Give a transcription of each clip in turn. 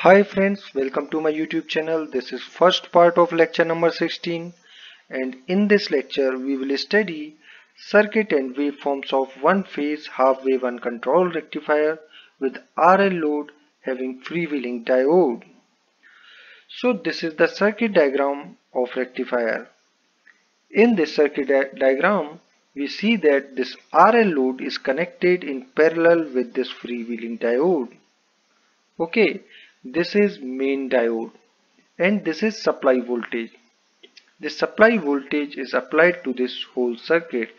Hi friends, welcome to my YouTube channel. This is first part of lecture number 16 and in this lecture we will study circuit and waveforms of one phase half wave uncontrolled rectifier with RL load having freewheeling diode. So this is the circuit diagram of rectifier. In this circuit di diagram we see that this RL load is connected in parallel with this freewheeling diode. Okay, this is main diode and this is supply voltage. The supply voltage is applied to this whole circuit.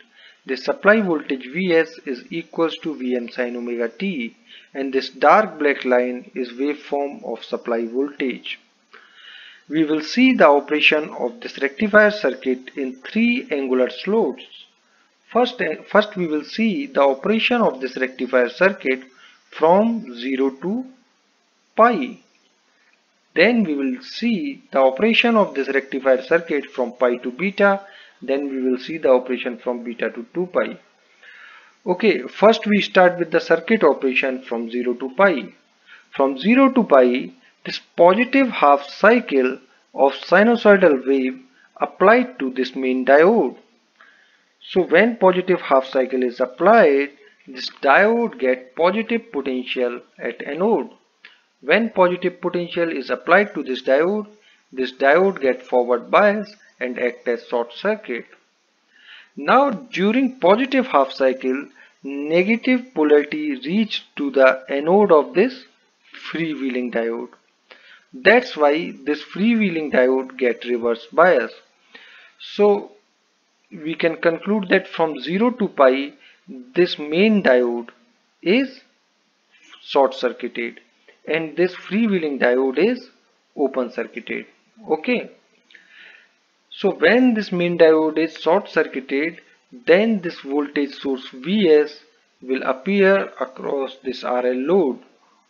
The supply voltage Vs is equals to Vm sin omega t and this dark black line is waveform of supply voltage. We will see the operation of this rectifier circuit in three angular slots. First, first we will see the operation of this rectifier circuit from 0 to pi. Then we will see the operation of this rectifier circuit from pi to beta. Then we will see the operation from beta to 2 pi. Okay, first we start with the circuit operation from 0 to pi. From 0 to pi, this positive half cycle of sinusoidal wave applied to this main diode. So when positive half cycle is applied, this diode get positive potential at anode. When positive potential is applied to this diode, this diode get forward bias and act as short circuit. Now during positive half cycle, negative polarity reach to the anode of this freewheeling diode. That's why this freewheeling diode get reverse bias. So we can conclude that from 0 to pi this main diode is short circuited and this freewheeling diode is open circuited okay so when this main diode is short circuited then this voltage source Vs will appear across this RL load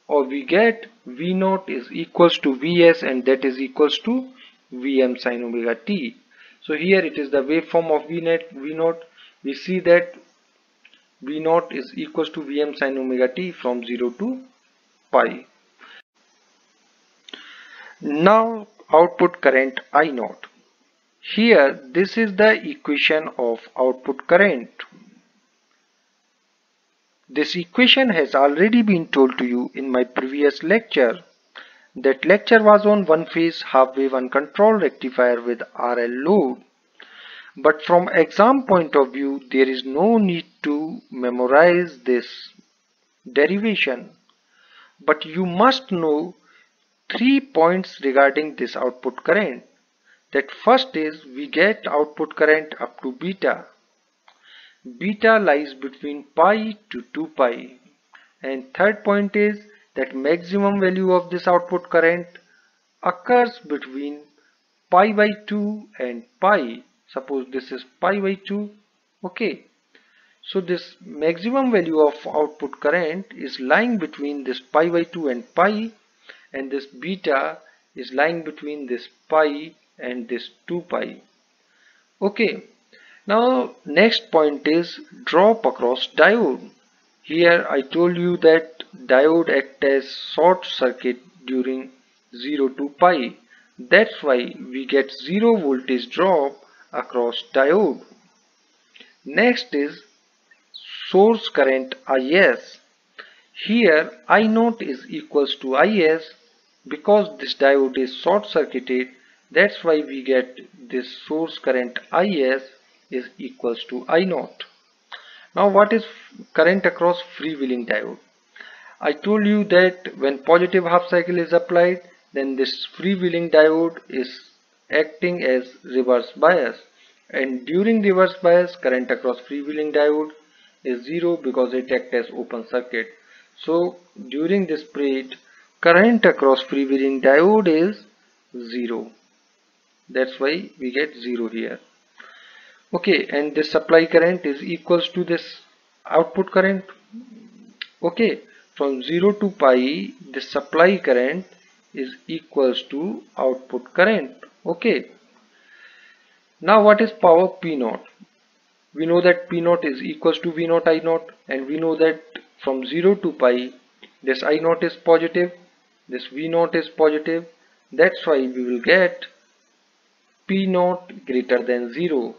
or we get V0 is equals to Vs and that is equals to Vm sin omega t. So here it is the waveform of V0, V0 we see that V0 is equals to Vm sin omega t from 0 to pi. Now output current I0. Here this is the equation of output current. This equation has already been told to you in my previous lecture. That lecture was on one phase half wave uncontrolled rectifier with RL load. But from exam point of view there is no need to memorize this derivation. But you must know three points regarding this output current. That first is we get output current up to beta. Beta lies between pi to 2 pi. And third point is that maximum value of this output current occurs between pi by 2 and pi. Suppose this is pi by 2. Okay. So this maximum value of output current is lying between this pi by 2 and pi and this beta is lying between this pi and this 2 pi. Okay now next point is drop across diode. Here I told you that diode act as short circuit during 0 to pi. That's why we get 0 voltage drop across diode. Next is source current IS here I naught is equals to IS because this diode is short circuited that's why we get this source current IS is equals to I naught. Now what is current across freewheeling diode? I told you that when positive half cycle is applied then this freewheeling diode is acting as reverse bias and during reverse bias current across freewheeling diode is zero because it acts as open circuit. So during this period current across freewheeling diode is 0 that's why we get 0 here. Okay and this supply current is equals to this output current. Okay from 0 to pi the supply current is equals to output current. Okay. Now what is power p naught? We know that p naught is equals to v naught i naught and we know that from 0 to pi this i naught is positive this V naught is positive that's why we will get P naught greater than 0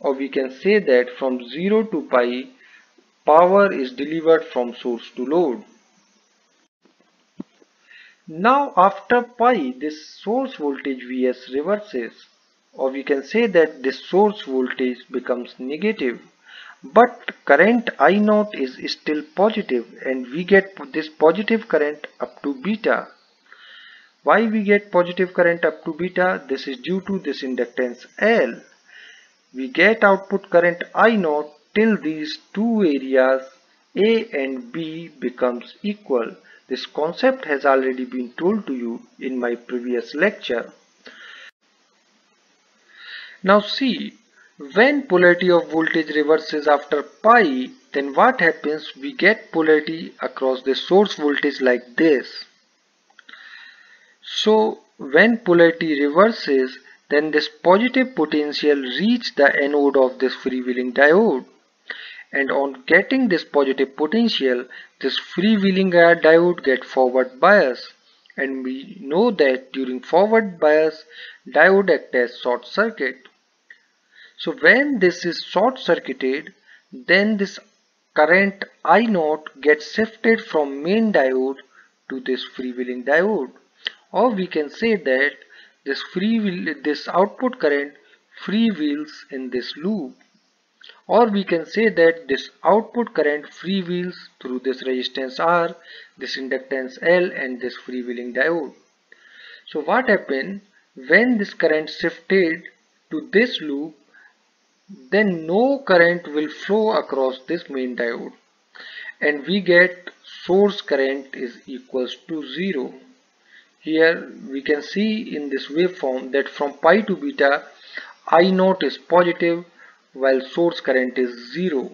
or we can say that from 0 to pi power is delivered from source to load. Now after pi this source voltage Vs reverses. Or we can say that this source voltage becomes negative but current I0 is still positive and we get this positive current up to beta. Why we get positive current up to beta? This is due to this inductance L. We get output current I0 till these two areas A and B becomes equal. This concept has already been told to you in my previous lecture. Now see, when polarity of voltage reverses after pi, then what happens? We get polarity across the source voltage like this. So when polarity reverses, then this positive potential reach the anode of this freewheeling diode. And on getting this positive potential, this freewheeling diode get forward bias. And we know that during forward bias, diode act as short circuit. So when this is short circuited, then this current I naught gets shifted from main diode to this freewheeling diode. Or we can say that this free this output current freewheels in this loop. Or we can say that this output current freewheels through this resistance R, this inductance L and this freewheeling diode. So what happened when this current shifted to this loop then no current will flow across this main diode and we get source current is equals to 0. Here we can see in this waveform that from pi to beta I naught is positive while source current is 0.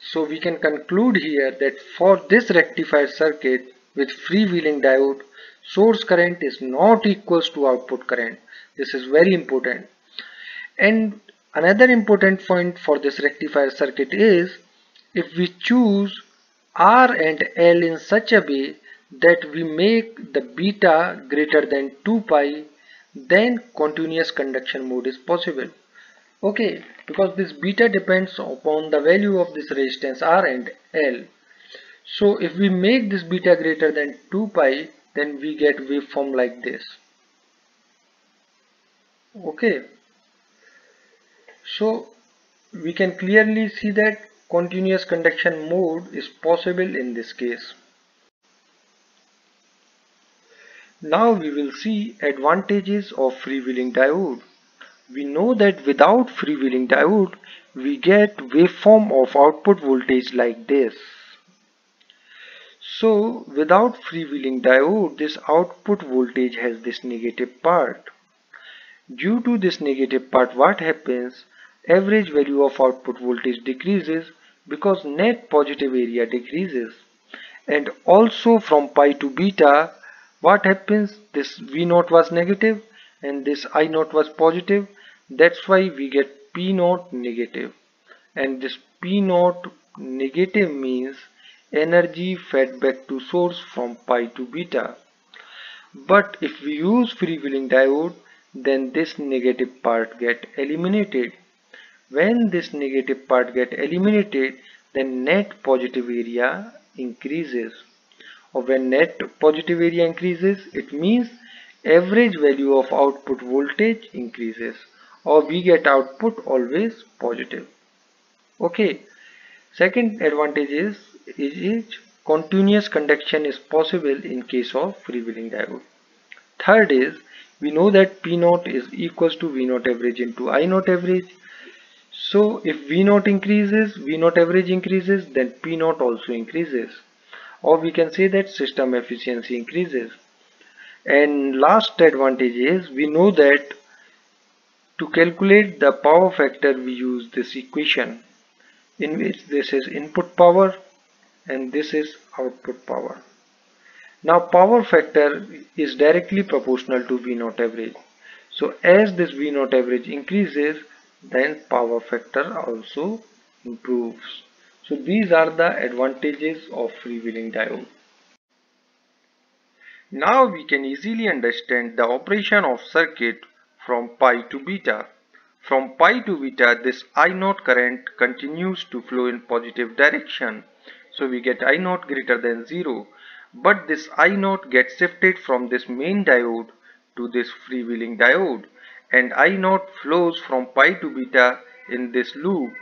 So we can conclude here that for this rectified circuit with freewheeling diode source current is not equals to output current. This is very important. And Another important point for this rectifier circuit is if we choose R and L in such a way that we make the beta greater than 2 pi then continuous conduction mode is possible. Okay, because this beta depends upon the value of this resistance R and L. So if we make this beta greater than 2 pi then we get waveform like this. Okay so we can clearly see that continuous conduction mode is possible in this case. Now we will see advantages of freewheeling diode. We know that without freewheeling diode we get waveform of output voltage like this. So without freewheeling diode this output voltage has this negative part. Due to this negative part what happens average value of output voltage decreases because net positive area decreases. And also from pi to beta what happens? This V naught was negative and this I naught was positive. That's why we get P naught negative. And this P naught negative means energy fed back to source from pi to beta. But if we use freewheeling diode then this negative part get eliminated when this negative part get eliminated, then net positive area increases. Or when net positive area increases, it means average value of output voltage increases or we get output always positive. Okay. Second advantage is, is continuous conduction is possible in case of freewheeling diode. Third is we know that P naught is equals to V naught average into I naught average so if V naught increases, V naught average increases, then P naught also increases. Or we can say that system efficiency increases. And last advantage is we know that to calculate the power factor we use this equation in which this is input power and this is output power. Now power factor is directly proportional to V naught average. So as this V naught average increases then power factor also improves. So these are the advantages of freewheeling diode. Now we can easily understand the operation of circuit from pi to beta. From pi to beta this I naught current continues to flow in positive direction. So we get I naught greater than 0 but this I naught gets shifted from this main diode to this freewheeling diode and I naught flows from pi to beta in this loop.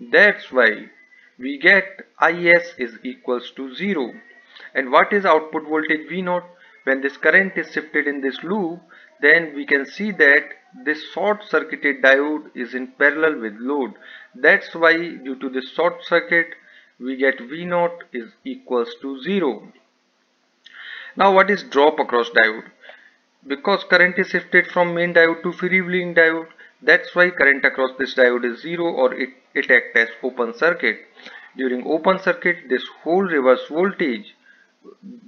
That's why we get Is is equals to 0. And what is output voltage V naught? When this current is shifted in this loop, then we can see that this short circuited diode is in parallel with load. That's why due to this short circuit, we get V naught is equals to 0. Now what is drop across diode? Because current is shifted from main diode to freewheeling diode, that's why current across this diode is 0 or it, it acts as open circuit. During open circuit, this whole reverse voltage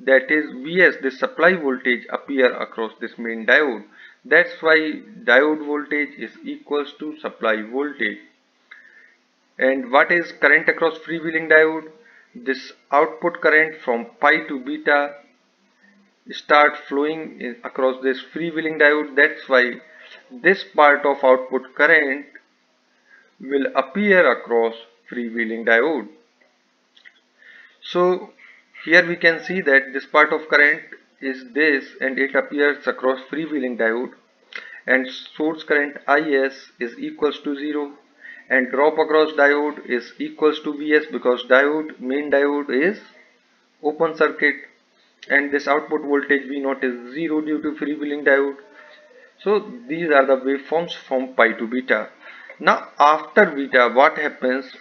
that is Vs, this supply voltage appear across this main diode. That's why diode voltage is equals to supply voltage. And what is current across freewheeling diode? This output current from pi to beta start flowing across this freewheeling diode. That's why this part of output current will appear across freewheeling diode. So here we can see that this part of current is this and it appears across freewheeling diode and source current Is is equals to 0 and drop across diode is equals to Vs because diode main diode is open circuit and this output voltage V0 is 0 due to freewheeling diode. So these are the waveforms from pi to beta. Now after beta what happens?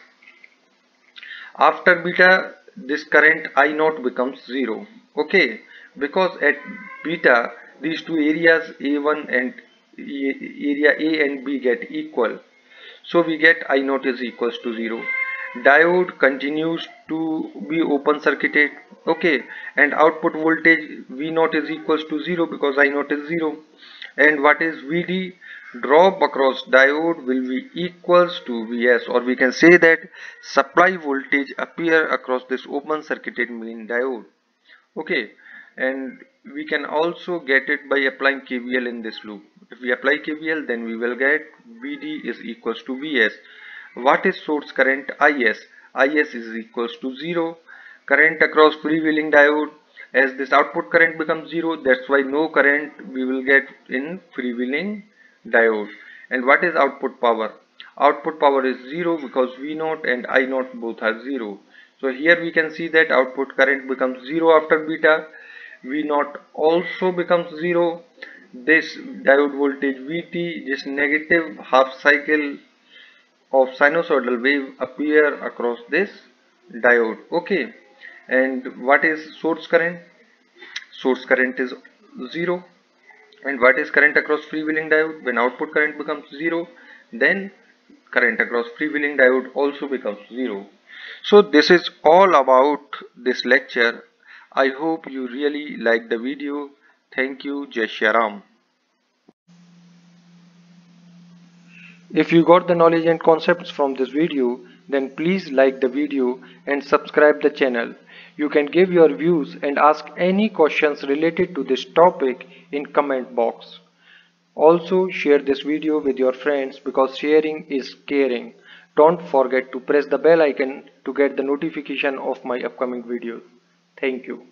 After beta this current I naught becomes 0 okay? Because at beta these two areas A1 and area A and B get equal. So we get I naught is equals to 0 diode continues to be open circuited okay and output voltage V naught is equals to 0 because I naught is 0 and what is VD drop across diode will be equals to Vs or we can say that supply voltage appear across this open circuited main diode okay. And we can also get it by applying KVL in this loop. If we apply KVL then we will get VD is equals to Vs what is source current? Is Is is equals to 0 current across freewheeling diode. As this output current becomes 0 that's why no current we will get in freewheeling diode. And what is output power? Output power is 0 because V0 and I0 both are 0 so here we can see that output current becomes 0 after beta. V0 also becomes 0 this diode voltage Vt this negative half cycle of sinusoidal wave appear across this diode. Okay. And what is source current? Source current is 0 and what is current across freewheeling diode? When output current becomes 0 then current across freewheeling diode also becomes 0 so this is all about this lecture. I hope you really like the video. Thank you. Jai if you got the knowledge and concepts from this video then please like the video and subscribe the channel you can give your views and ask any questions related to this topic in comment box. Also share this video with your friends because sharing is caring. Don't forget to press the bell icon to get the notification of my upcoming videos. Thank you.